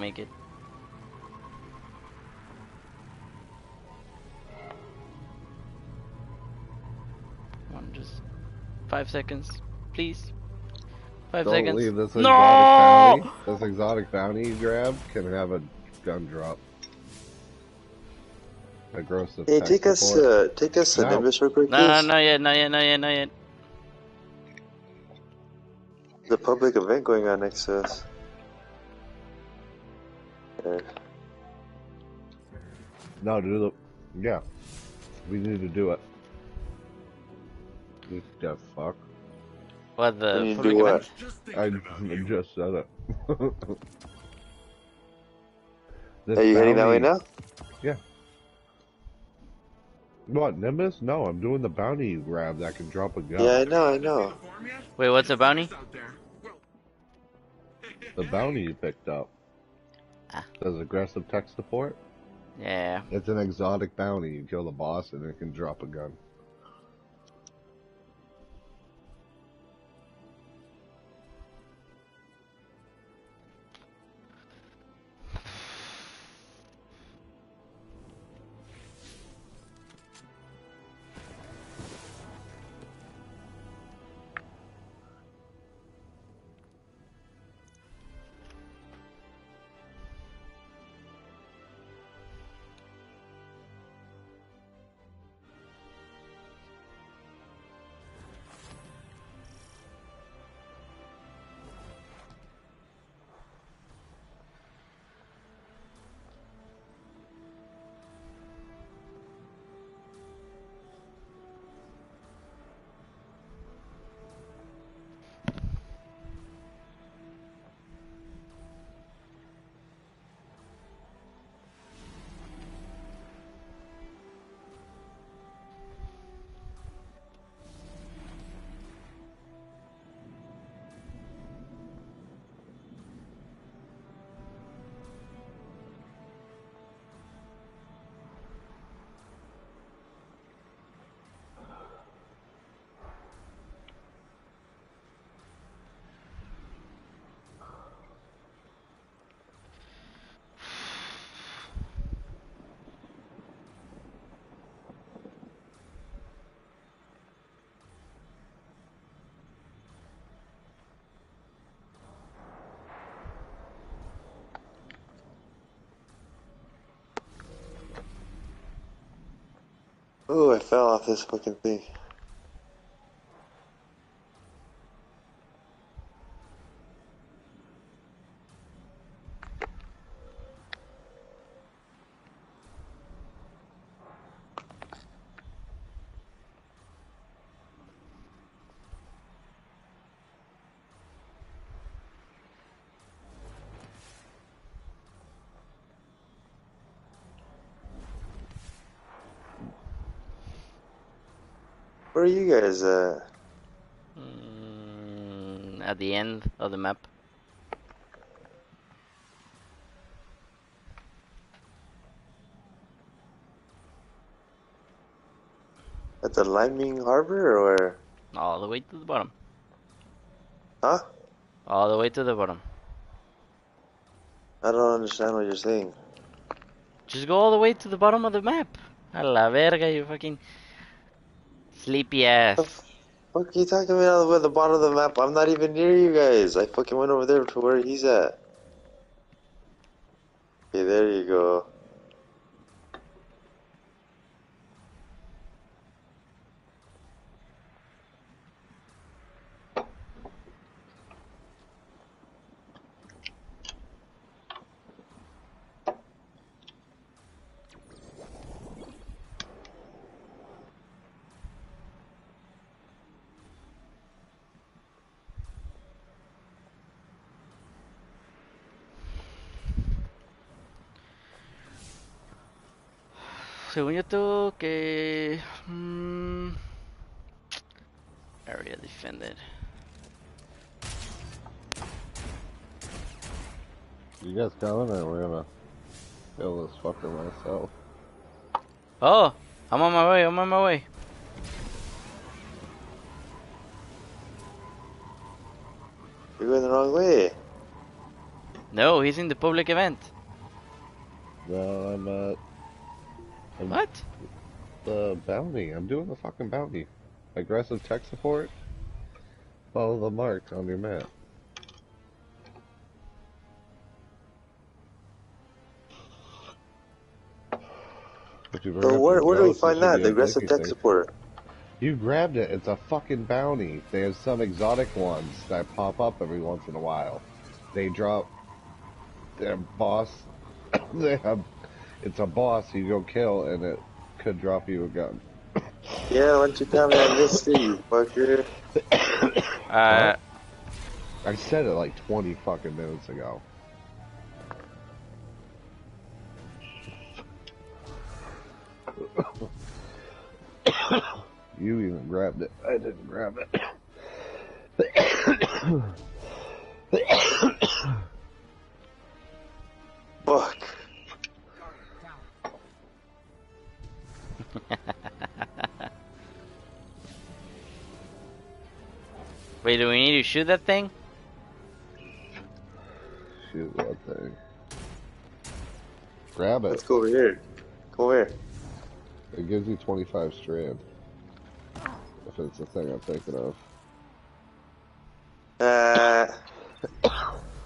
Make it. Come on, just five seconds, please. 5 Don't seconds. leave this exotic no! bounty. This exotic bounty you grab can have a gun drop. A gross of Hey, take us, uh, take us to No. Nimbus real quick, No, no, please. not yet, not yet, not yet, not yet. The public event going on next to us. No, do the. Yeah. We need to do it. What the fuck. What the You public do what? event? I just said it. Are you heading that way now? Yeah. What, Nimbus? No, I'm doing the bounty grab that can drop a gun. Yeah, I know, I know. Wait, what's a bounty? The bounty you picked up. Ah. Does aggressive tech support? Yeah. It's an exotic bounty. You kill the boss and it can drop a gun. Ooh, I fell off this fucking thing. Where are you guys at? Mm, at the end of the map. At the Liming Harbor or? All the way to the bottom. Huh? All the way to the bottom. I don't understand what you're saying. Just go all the way to the bottom of the map. A la verga, you fucking sleepy ass. Fuck are you talking about the the bottom of the map? I'm not even near you guys. I fucking went over there to where he's at. Okay, there you go. Según yo tengo que... mm, area defended. You guys coming or we're gonna kill this fucker myself? Oh, I'm on my way, I'm on my way. You're going the wrong way. No, he's in the public event. No, I'm uh I'm What? the bounty. I'm doing the fucking bounty. Aggressive tech support. Follow the mark on your map. But where, where do we find that? The aggressive tech thing. support. You grabbed it. It's a fucking bounty. They have some exotic ones that pop up every once in a while. They drop their boss. they have. It's a boss you go kill, and it could drop you a gun. Yeah, why don't you tell me I missed it, you fucker? Uh, I said it like 20 fucking minutes ago. you even grabbed it. I didn't grab it. Fuck. wait, do we need to shoot that thing? Shoot that thing. Grab it. Let's go over here. Go over here. It gives you 25 strand. If it's the thing I'm thinking of. Uh,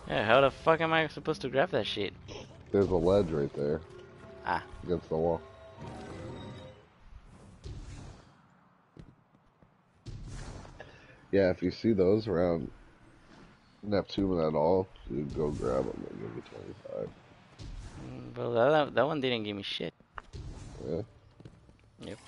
Yeah, how the fuck am I supposed to grab that shit? There's a ledge right there. Ah. Against the wall. Yeah, if you see those around Neptune at all, you go grab them and give you 25. Mm, Well, that, that one didn't give me shit. Yeah. Yep.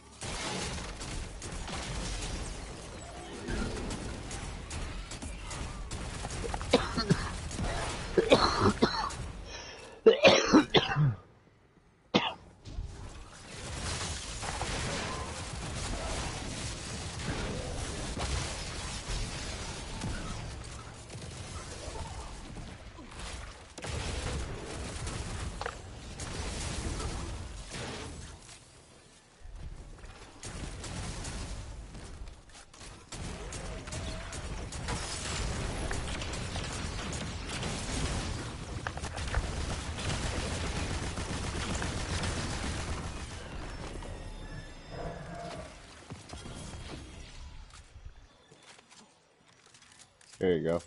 There you go.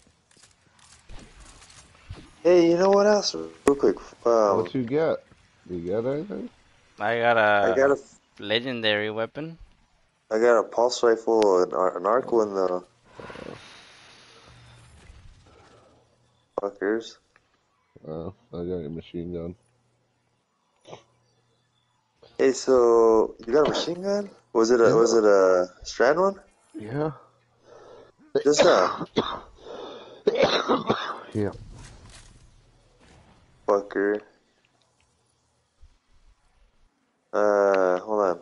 hey, you know what else? Real quick. Um, what you get? You get anything? I got a I got a, legendary weapon. I got a pulse rifle and an arco in the fuckers. Oh, I got a machine gun. Hey, so you got a machine gun? Was it a was it a strand one? Yeah. Just now. Yeah. Fucker. Uh, hold on.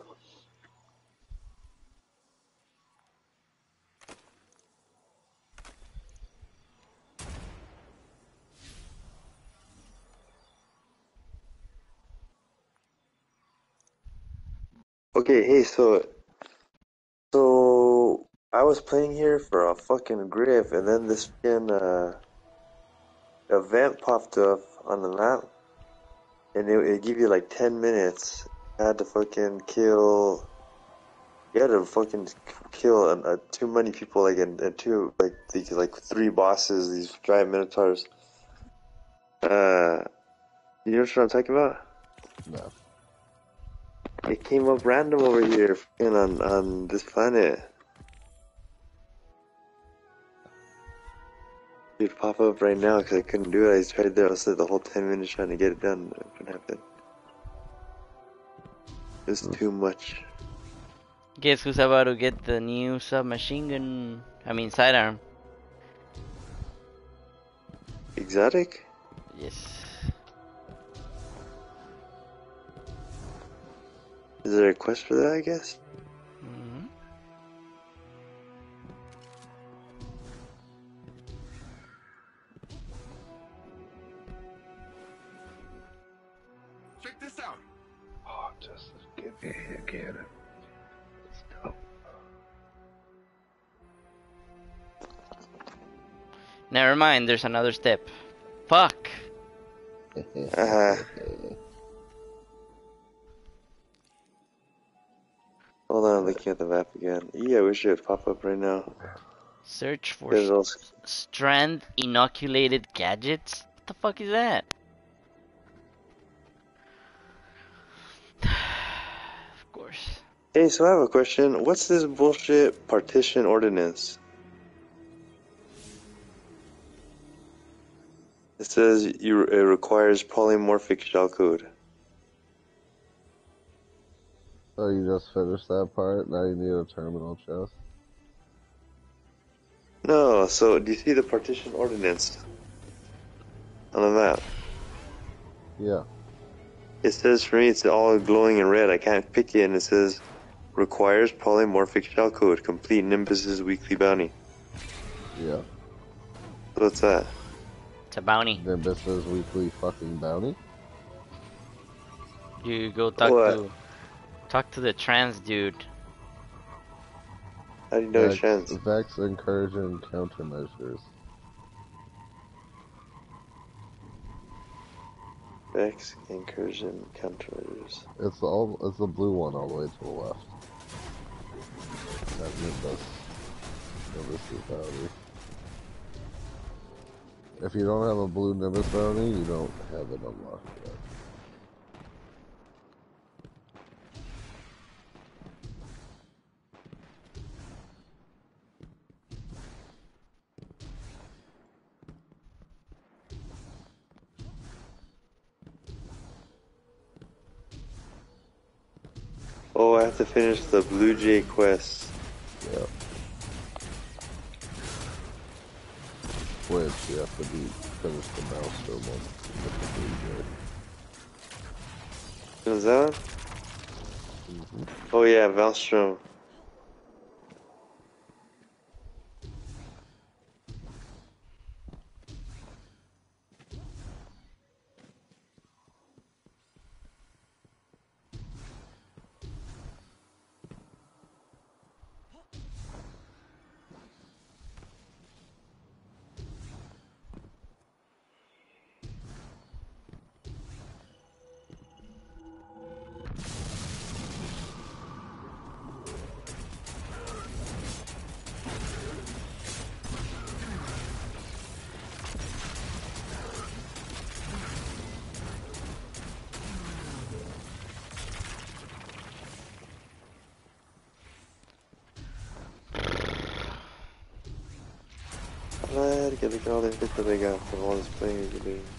Okay, hey, so, so I was playing here for a fucking grip, and then this fucking uh, event popped up on the map, and it it give you like ten minutes. I had to fucking kill. You had to fucking kill uh, uh, too many people, like and, and two like these like three bosses, these giant minotaurs. Uh, you know what I'm talking about? No. It came up random over here, fucking on on this planet. It'd pop up right now because I couldn't do it. I tried there. I was the whole 10 minutes trying to get it done. It couldn't happen. It's too much. Guess who's about to get the new submachine gun? I mean, sidearm. Exotic? Yes. Is there a quest for that? I guess. Never mind, there's another step. Fuck. Uh, hold on, looking at the map again. Yeah, we should pop up right now. Search for There's s- strand inoculated gadgets. What the fuck is that? of course. Hey, so I have a question. What's this bullshit partition ordnance? It says you, it requires polymorphic shellcode. Oh, you just finished that part? Now you need a terminal chest? No, so do you see the partition ordnance on the map? Yeah. It says for me it's all glowing in red. I can't pick it, and it says requires polymorphic shellcode. Complete Nimbus's weekly bounty. Yeah. What's that? It's a bounty. is weekly fucking bounty? You go talk What? to talk to the trans dude. How do you know Vex, trans? Vex incursion countermeasures. Vex incursion countermeasures. It's all it's the blue one all the way to the left. That Nimbus. Nimbus's bounty. If you don't have a blue Nimbus bounty, you don't have it unlocked yet. Oh, I have to finish the Blue Jay quest. Which you have to be finish the milestone one with the blue jay. Is that one? Oh yeah, Valstrom. Look at all the hits that I got all this playing today. That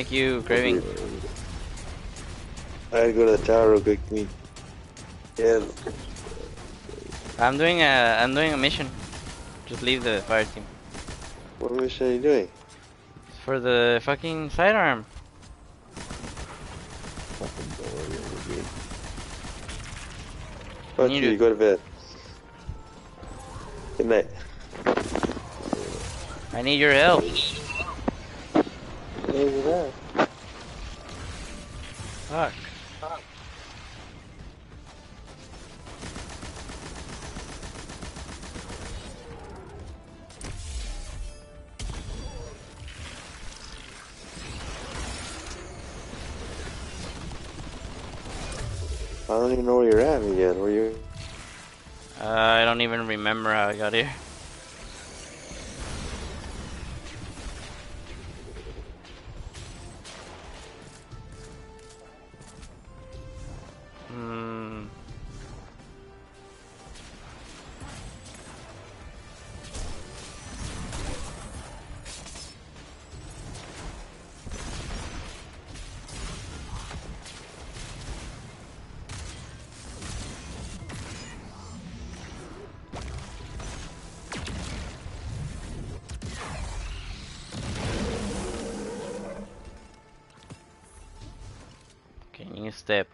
Thank you, Craving. I go to the tower real quick. Me. Yeah. I'm doing a I'm doing a mission. Just leave the fire team. What mission are you doing? For the fucking sidearm. Fucking boring, dude. Fuck You you. Go to bed. Good night. I need your help. I got here. Step.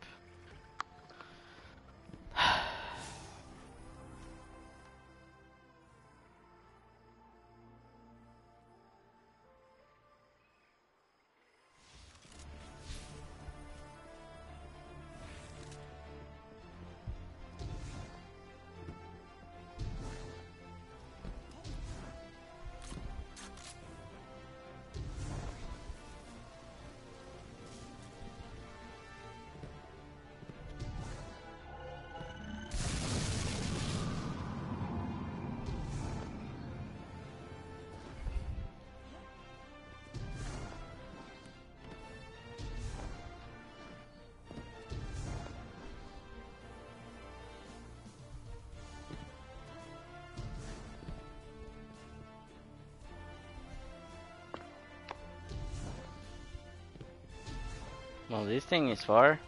This thing is far.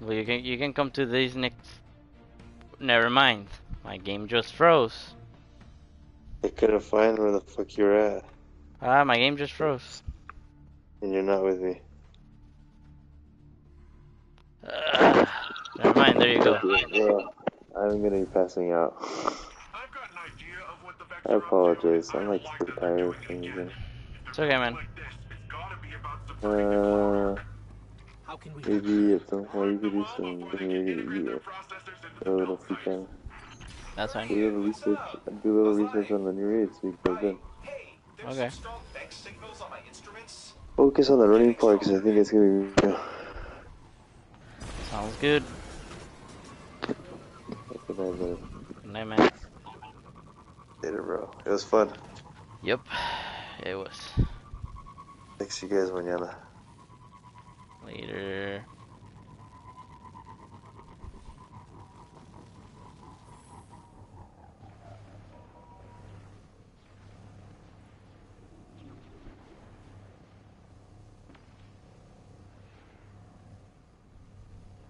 Well, you can you can come to these next. Never mind, my game just froze. I couldn't find where the fuck you're at, Ah, my game just froze. And you're not with me. Uh, never mind. There you go. Well, I'm gonna be passing out. I've got an idea of what the Vex I apologize. I'm like so tired of things. and- It's okay, man. like this. It's gotta be about the Uh, How can we maybe at some point you could do some maybe you a little free time. That's Do a fine. little research. Do a little research on the new raids. So you can then Okay. Focus on the running part because I think it's gonna be. Sounds good. Good night, man. Good night, man. Later, bro. It was fun. Yep, it was. Thanks you guys mañana. Later.